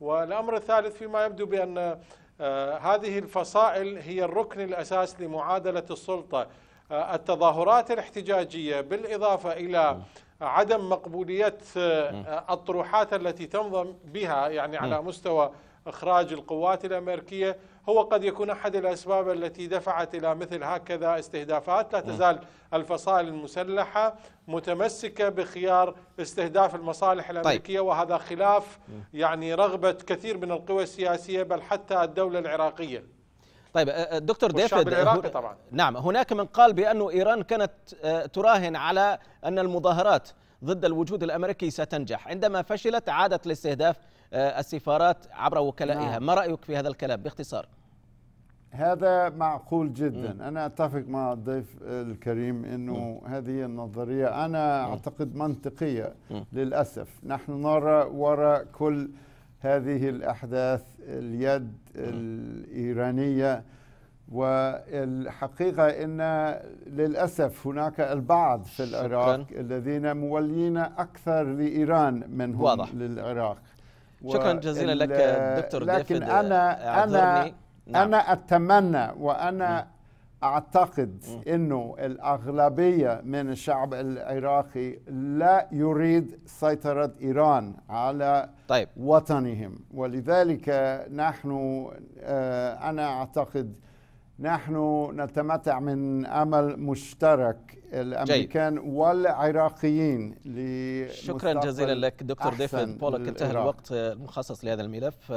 والأمر الثالث فيما يبدو بأن آه، هذه الفصائل هي الركن الأساس لمعادلة السلطة. آه، التظاهرات الاحتجاجية بالإضافة إلى عدم مقبولية آه، الطروحات التي تنظم بها يعني على مستوى إخراج القوات الأمريكية هو قد يكون أحد الأسباب التي دفعت إلى مثل هكذا استهدافات. لا تزال الفصائل المسلحة متمسكة بخيار استهداف المصالح طيب. الأمريكية طيب. وهذا خلاف يعني رغبة كثير من القوى السياسية بل حتى الدولة العراقية. طيب دكتور ديفيد العراقي طبعا نعم هناك من قال بأن إيران كانت تراهن على أن المظاهرات ضد الوجود الأمريكي ستنجح عندما فشلت عادت لاستهداف السفارات عبر وكلائها نعم. ما رأيك في هذا الكلام باختصار هذا معقول جدا م. أنا أتفق مع الضيف الكريم أنه م. هذه النظرية أنا م. أعتقد منطقية م. للأسف نحن نرى وراء كل هذه الأحداث اليد الإيرانية والحقيقة أن للأسف هناك البعض في العراق شكرا. الذين مولين أكثر لإيران منهم واضح. للعراق شكرا جزيلا لك دكتور لكن أنا أنا نعم. أنا أتمنى وأنا م. أعتقد إنه الأغلبية من الشعب العراقي لا يريد سيطرة إيران على طيب. وطنهم ولذلك نحن آه، أنا أعتقد نحن نتمتع من أمل مشترك الأمريكان جيد. والعراقيين شكرا جزيلا لك دكتور ديفيد بولك انتهى الوقت المخصص لهذا الملف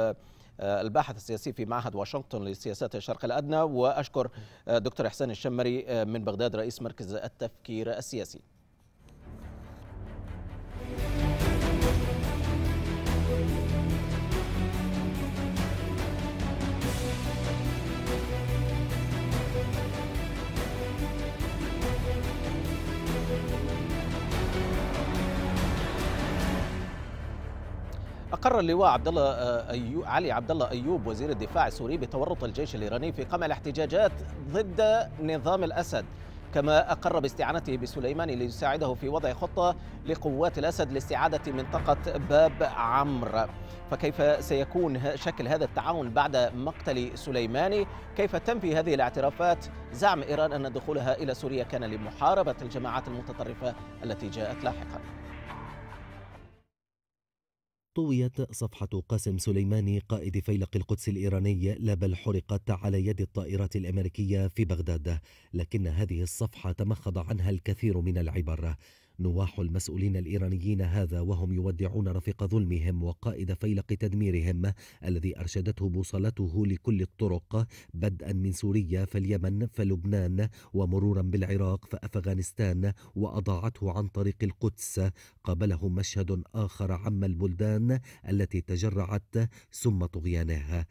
الباحث السياسي في معهد واشنطن لسياسات الشرق الأدنى وأشكر آه، دكتور إحسان الشمري آه، من بغداد رئيس مركز التفكير السياسي. أقر اللواء عبد الله آه، أيوب علي عبد الله أيوب وزير الدفاع السوري بتورط الجيش الإيراني في قمع الاحتجاجات ضد نظام الأسد كما أقر باستعانته بسليماني ليساعده في وضع خطة لقوات الأسد لاستعادة منطقة باب عمرو. فكيف سيكون شكل هذا التعاون بعد مقتل سليماني؟ كيف تنفي هذه الاعترافات؟ زعم إيران أن دخولها إلى سوريا كان لمحاربة الجماعات المتطرفة التي جاءت لاحقاً. طويت صفحة قاسم سليماني قائد فيلق القدس الإيراني لا بل حرقت على يد الطائرات الأمريكية في بغداد لكن هذه الصفحة تمخض عنها الكثير من العبر. نواح المسؤولين الإيرانيين هذا وهم يودعون رفيق ظلمهم وقائد فيلق تدميرهم الذي أرشدته بوصلته لكل الطرق بدءا من سوريا فاليمن فلبنان ومرورا بالعراق فأفغانستان وأضاعته عن طريق القدس. قابله مشهد آخر عم البلدان التي تجرعت سم طغيانها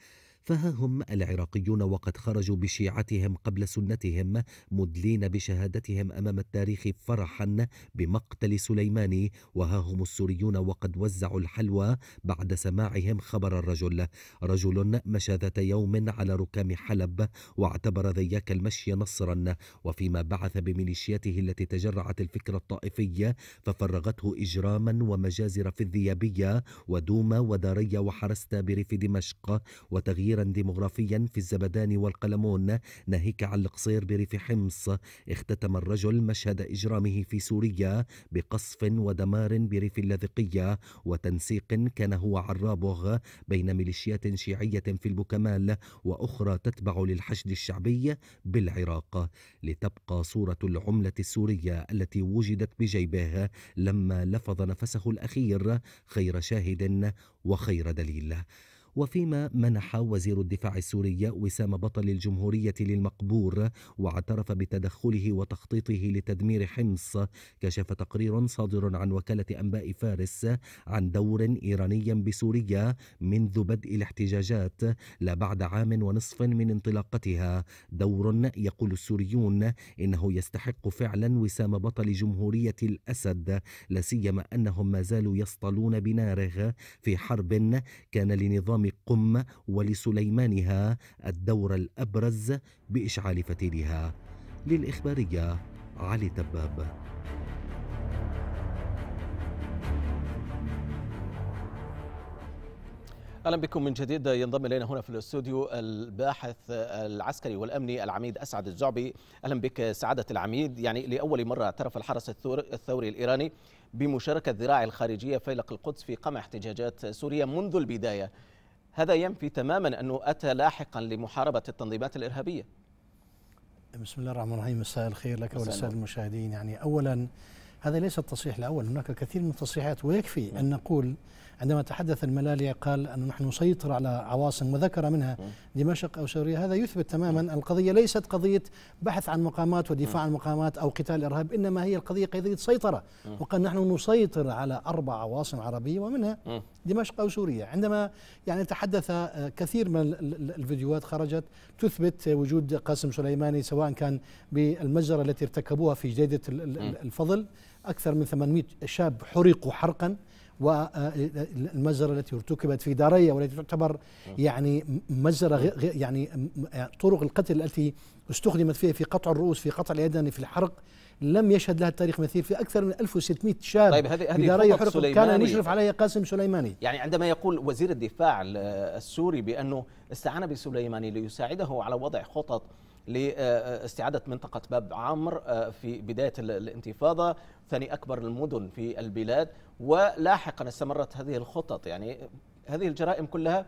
فها هم العراقيون وقد خرجوا بشيعتهم قبل سنتهم مدلين بشهادتهم أمام التاريخ فرحا بمقتل سليماني. وها هم السوريون وقد وزعوا الحلوى بعد سماعهم خبر الرجل. رجل مشى ذات يوم على ركام حلب واعتبر ذياك المشي نصرا. وفيما بعث بميليشياته التي تجرعت الفكر الطائفي ففرغته اجراما ومجازر في الذيابية ودوما وداريا وحرستا بريف دمشق وتغيير تغييرا ديمغرافيا في الزبداني والقلمون ناهيك عن القصير بريف حمص. اختتم الرجل مشهد إجرامه في سوريا بقصف ودمار بريف اللاذقية وتنسيق كان هو عرابه بين ميليشيات شيعية في البوكمال وأخرى تتبع للحشد الشعبي بالعراق. لتبقى صورة العملة السورية التي وجدت بجيبه لما لفظ نفسه الأخير خير شاهد وخير دليل. وفيما منح وزير الدفاع السوري وسام بطل الجمهورية للمقبور واعترف بتدخله وتخطيطه لتدمير حمص كشف تقرير صادر عن وكالة أنباء فارس عن دور إيراني بسوريا منذ بدء الاحتجاجات لا بعد عام ونصف من انطلاقتها. دور يقول السوريون إنه يستحق فعلا وسام بطل جمهورية الأسد لا سيما أنهم ما زالوا يصطلون بناره في حرب كان لنظام قم ولسليمانها الدور الأبرز بإشعال فتيلها. للإخبارية علي تباب أهلا بكم من جديد. ينضم إلينا هنا في الاستوديو الباحث العسكري والأمني العميد أسعد الزعبي. أهلا بك سعادة العميد. يعني لأول مرة اعترف الحرس الثوري الإيراني بمشاركة الذراع الخارجية فيلق القدس في قمع احتجاجات سوريا منذ البداية. هذا ينفي تماما انه أتى لاحقا لمحاربة التنظيمات الإرهابية. بسم الله الرحمن الرحيم. مساء الخير لك وللساده المشاهدين. يعني اولا هذا ليس التصريح الأول. هناك كثير من التصريحات ويكفي أن نقول عندما تحدث الملالي قال أن نحن نسيطر على عواصم وذكر منها دمشق أو سوريا. هذا يثبت تماما القضية ليست قضية بحث عن مقامات ودفاع عن مقامات أو قتال الإرهاب إنما هي القضية قضية سيطرة. وقال نحن نسيطر على أربع عواصم عربية ومنها دمشق أو سوريا. عندما يعني تحدث كثير من الفيديوهات خرجت تثبت وجود قاسم سليماني سواء كان بالمجزرة التي ارتكبوها في جديدة الفضل. أكثر من 800 شاب حرقوا حرقا. والمجزرة التي ارتكبت في دارية والتي تعتبر يعني مجزرة يعني طرق القتل التي استخدمت فيها في قطع الرؤوس في قطع اليدين في الحرق لم يشهد لها التاريخ مثيل في أكثر من 1600 شاب طيب هذه هذه كان مشرف عليها قاسم سليماني. يعني عندما يقول وزير الدفاع السوري بأنه استعان بسليماني ليساعده على وضع خطط لاستعادة منطقة باب عمر آه، في بداية الانتفاضة ثاني أكبر المدن في البلاد. ولاحقا استمرت هذه الخطط يعني هذه الجرائم كلها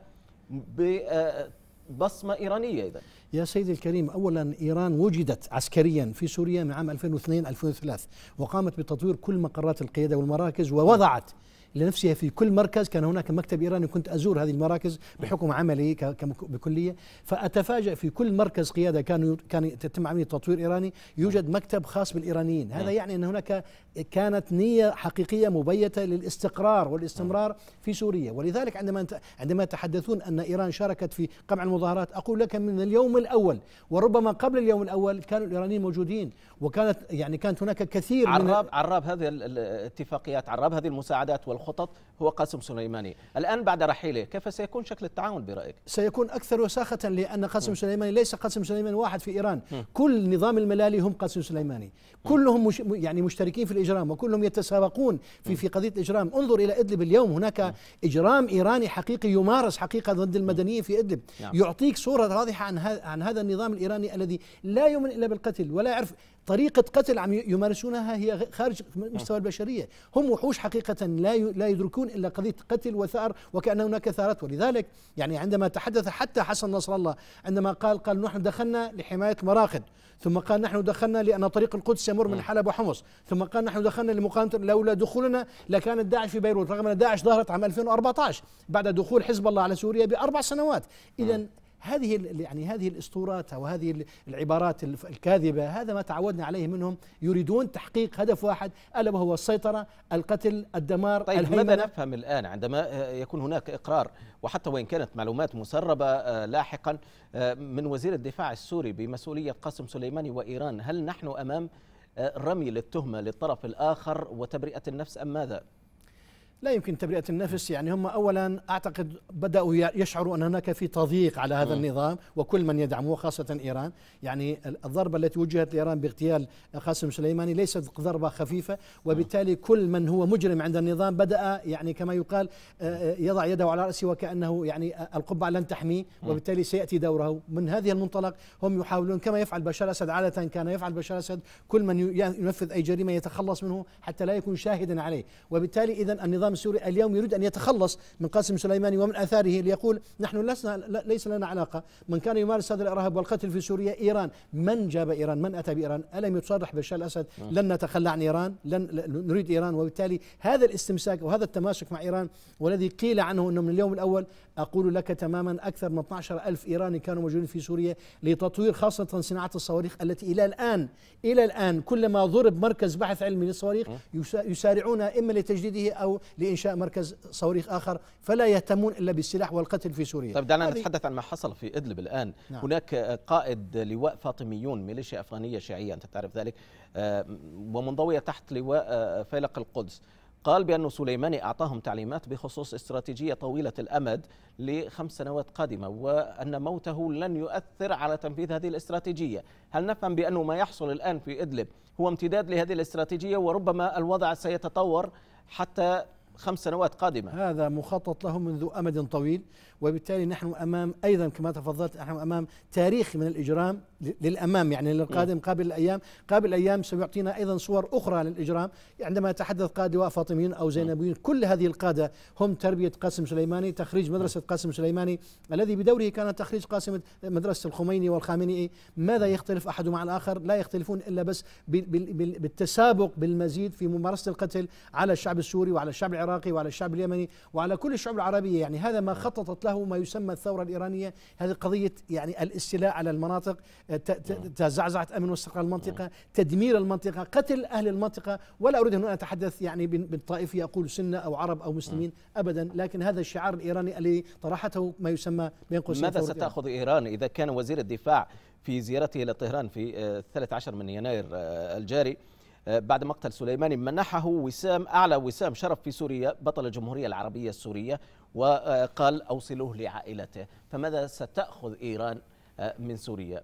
ببصمة إيرانية إذا يا سيدي الكريم اولا إيران وجدت عسكريا في سوريا من عام 2002 2003 وقامت بتطوير كل مقرات القيادة والمراكز ووضعت لنفسها في كل مركز كان هناك مكتب إيراني كنت أزور هذه المراكز بحكم عملي بكلية. فاتفاجئ في كل مركز قيادة كان كان تتم عملية تطوير إيراني يوجد مكتب خاص بالإيرانيين. هذا يعني أن هناك كانت نية حقيقية مبيتة للاستقرار والاستمرار في سوريا. ولذلك عندما عندما يتحدثون أن إيران شاركت في قمع المظاهرات أقول لك من اليوم الأول وربما قبل اليوم الأول كانوا الإيرانيين موجودين. وكانت يعني كانت هناك كثير عراب من عراب هذه الاتفاقيات عراب هذه المساعدات والخ الخطط هو قاسم سليماني الآن بعد رحيله كيف سيكون شكل التعاون برأيك؟ سيكون أكثر وساخة لأن قاسم سليماني ليس قاسم سليماني واحد في إيران م. كل نظام الملالي هم قاسم سليماني كلهم مش يعني مشتركين في الإجرام وكلهم يتسابقون في في قضية الإجرام. انظر إلى إدلب اليوم. هناك إجرام إيراني حقيقي يمارس حقيقة ضد المدنيين في إدلب. نعم. يعطيك صورة واضحة عن هذا عن هذا النظام الإيراني الذي لا يؤمن إلا بالقتل ولا يعرف طريقة قتل عم يمارسونها هي خارج مستوى البشرية. هم وحوش حقيقة لا لا يدركون إلا قضية قتل وثأر وكأن هناك ثارات. ولذلك يعني عندما تحدث حتى حسن نصر الله عندما قال قال نحن دخلنا لحماية المراقد ثم قال نحن دخلنا لأن طريق القدس يمر من حلب وحمص. ثم قال نحن دخلنا لمقاومة لولا دخولنا لكانت داعش في بيروت رغم أن داعش ظهرت عام 2014 بعد دخول حزب الله على سوريا بأربع سنوات. إذا هذه يعني هذه الأسطورات أو هذه العبارات الكاذبة هذا ما تعودنا عليه منهم يريدون تحقيق هدف واحد ألا وهو السيطرة القتل الدمار طيب الهيمنة ماذا نفهم الآن عندما يكون هناك إقرار وحتى وإن كانت معلومات مسربة آه، لاحقا آه، من وزير الدفاع السوري بمسؤولية قاسم سليماني وإيران هل نحن أمام آه، رمي للتهمة للطرف الآخر وتبرئة النفس أم ماذا؟ لا يمكن تبرئة النفس يعني هم أولا أعتقد بدأوا يشعروا أن هناك في تضييق على هذا النظام وكل من يدعمه وخاصة إيران. يعني الضربة التي وجهت لإيران باغتيال قاسم سليماني ليست ضربة خفيفة وبالتالي كل من هو مجرم عند النظام بدأ يعني كما يقال يضع يده على رأسه وكأنه يعني القبعة لن تحميه وبالتالي سيأتي دوره. من هذه المنطلق هم يحاولون كما يفعل بشار الأسد عادة كان يفعل بشار الأسد كل من ينفذ أي جريمة يتخلص منه حتى لا يكون شاهدا عليه. وبالتالي إذا النظام النظام السوري اليوم يريد أن يتخلص من قاسم سليماني ومن آثاره ليقول نحن لسنا ليس لنا علاقة. من كان يمارس هذا الإرهاب والقتل في سوريا إيران. من جاب إيران؟ من أتى بإيران؟ ألم يصرح بشار الأسد؟ لن نتخلى عن إيران لن نريد إيران. وبالتالي هذا الاستمساك وهذا التماسك مع إيران والذي قيل عنه أنه من اليوم الأول أقول لك تماما أكثر من 12 ألف إيراني كانوا موجودين في سوريا لتطوير خاصة صناعة الصواريخ التي إلى الآن إلى الآن كلما ضرب مركز بحث علمي للصواريخ يسارعون إما لتجديده أو لإنشاء مركز صواريخ آخر فلا يهتمون إلا بالسلاح والقتل في سوريا. طيب دعنا نتحدث عن ما حصل في إدلب الآن. نعم. هناك قائد لواء فاطميون ميليشيا أفغانية شيعية أنت تعرف ذلك آه، ومنضويه تحت لواء آه، فيلق القدس. قال بأن سليماني أعطاهم تعليمات بخصوص استراتيجية طويلة الأمد لخمس سنوات قادمة وأن موته لن يؤثر على تنفيذ هذه الاستراتيجية. هل نفهم بأنه ما يحصل الآن في إدلب هو امتداد لهذه الاستراتيجية وربما الوضع سيتطور حتى خمس سنوات قادمة؟ هذا مخطط له منذ أمد طويل وبالتالي نحن أمام أيضا كما تفضلت نحن أمام تاريخ من الإجرام للأمام يعني للقادم قابل الأيام. قابل الأيام سيعطينا أيضا صور أخرى للإجرام. عندما يتحدث لواء فاطميين أو زينبيين كل هذه القادة هم تربية قاسم سليماني تخريج مدرسة قاسم سليماني الذي بدوره كان تخريج قاسم مدرسة الخميني والخامنئي. ماذا يختلف أحد مع الآخر؟ لا يختلفون إلا بس بالتسابق بالمزيد في ممارسة القتل على الشعب السوري وعلى الشعب العراقي وعلى الشعب اليمني وعلى كل الشعوب العربية. يعني هذا ما خططت له ما يسمى الثورة الإيرانية. هذه قضية يعني الاستيلاء على المناطق تزعزعة أمن واستقرار المنطقة تدمير المنطقة قتل أهل المنطقة ولا أريد أن أتحدث يعني بالطائفية أقول سنة أو عرب أو مسلمين أبدا لكن هذا الشعار الإيراني الذي طرحته ما يسمى بين قوسين ماذا ستأخذ إيران إذا كان وزير الدفاع في زيارته إلى طهران في 13 آه، من يناير آه، الجاري آه، بعد مقتل سليماني منحه وسام أعلى وسام شرف في سوريا بطل الجمهورية العربية السورية وقال أوصلوه لعائلته. فماذا ستأخذ إيران آه، من سوريا؟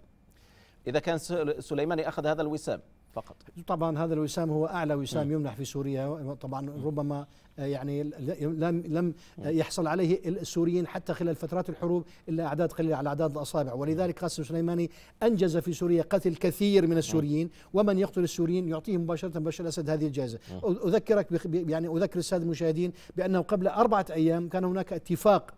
إذا كان سليماني أخذ هذا الوسام فقط. طبعا هذا الوسام هو أعلى وسام يمنح في سوريا طبعا ربما آه، يعني لم لم يحصل عليه السوريين حتى خلال فترات الحروب إلا أعداد قليلة على اعداد الأصابع. ولذلك قاسم سليماني أنجز في سوريا قتل كثير من السوريين ومن يقتل السوريين يعطيه مباشرة بشار الأسد هذه الجائزة. أذكرك يعني أذكر السادة المشاهدين بأنه قبل أربعة أيام كان هناك اتفاق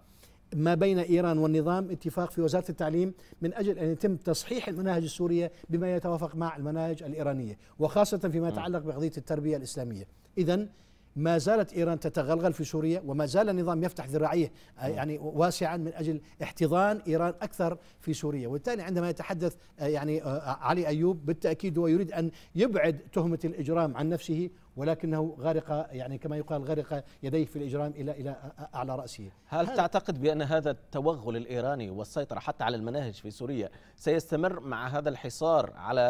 ما بين إيران والنظام اتفاق في وزارة التعليم من أجل أن يتم تصحيح المناهج السورية بما يتوافق مع المناهج الإيرانية وخاصة فيما يتعلق بقضية التربية الإسلامية. اذا ما زالت إيران تتغلغل في سوريا وما زال النظام يفتح ذراعيه آه، يعني واسعا من أجل احتضان إيران أكثر في سوريا. وبالتالي عندما يتحدث آه، يعني آه، علي أيوب بالتأكيد هو يريد أن يبعد تهمة الإجرام عن نفسه ولكنه غارق يعني كما يقال غارق يديه في الإجرام إلى إلى أعلى رأسه. هل تعتقد بأن هذا التوغل الإيراني والسيطرة حتى على المناهج في سوريا سيستمر مع هذا الحصار على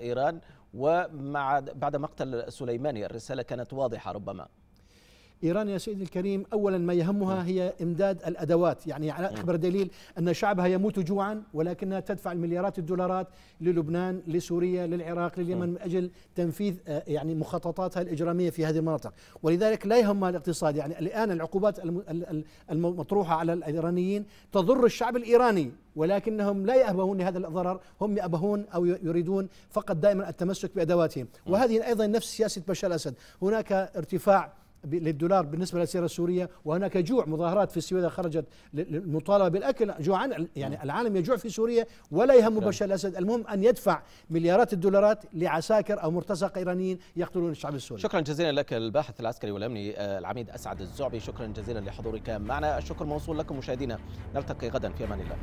إيران؟ ومع بعد مقتل سليماني الرسالة كانت واضحة ربما. إيران يا سيدي الكريم أولا ما يهمها هي إمداد الأدوات. يعني على أكبر دليل أن شعبها يموت جوعا ولكنها تدفع المليارات الدولارات للبنان لسوريا للعراق لليمن من أجل تنفيذ آه، يعني مخططاتها الإجرامية في هذه المناطق. ولذلك لا يهمها الاقتصاد. يعني الآن العقوبات المطروحة على الإيرانيين تضر الشعب الإيراني ولكنهم لا يأبهون لهذا الضرر. هم يأبهون أو يريدون فقط دائما التمسك بأدواتهم. وهذه أيضا نفس سياسة بشار الأسد. هناك ارتفاع للدولار بالنسبة للسيره السورية وهناك جوع مظاهرات في السويدة خرجت للمطالبة بالأكل. جوعا يعني العالم يجوع في سوريا ولا يهم بشار الأسد. المهم أن يدفع مليارات الدولارات لعساكر أو مرتزقة إيرانيين يقتلون الشعب السوري. شكرا جزيلا لك الباحث العسكري والأمني آه، العميد أسعد الزعبي. شكرا جزيلا لحضورك معنا. الشكر موصول لكم مشاهدينا. نلتقي غدا في أمان الله.